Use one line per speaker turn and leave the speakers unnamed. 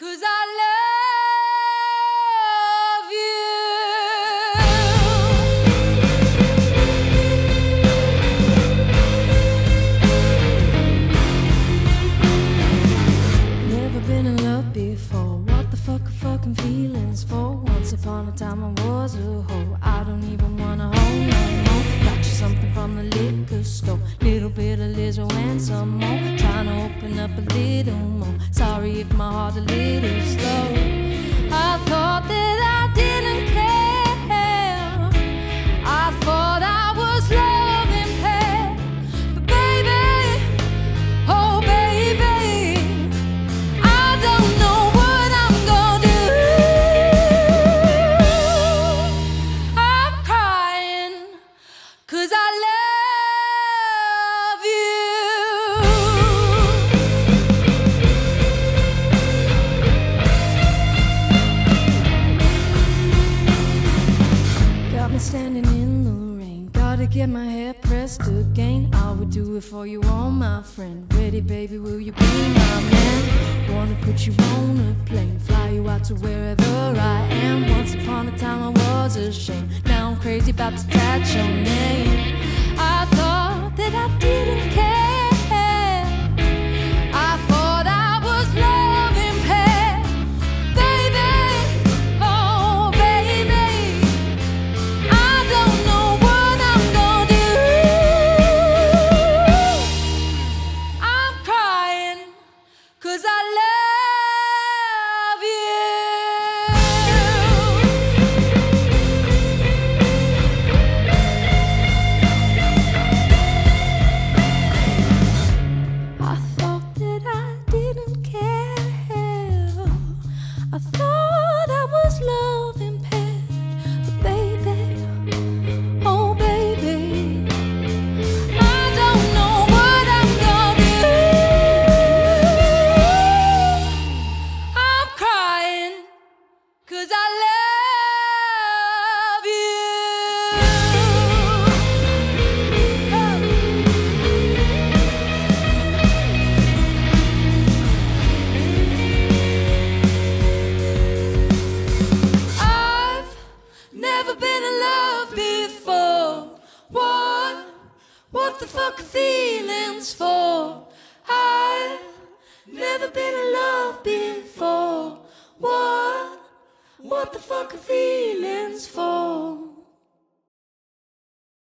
Cause I love you. Never been in love before. What the fuck are fucking feelings for? Once upon a time I was a hoe. I don't even wanna hold no more. Got you something from the liquor store. Little bit of Lizzo and some more. Trying to open up a little more. Sorry if my heart a little slow. Get my hair pressed again. I would do it for you, all my friend. Ready, baby, will you be my man? Wanna put you on a plane, fly you out to wherever I am. Once upon a time I was ashamed. Now I'm crazy about to touch your name. The fuck are feelings for? I've never been in love before. What? What the fuck are feelings for?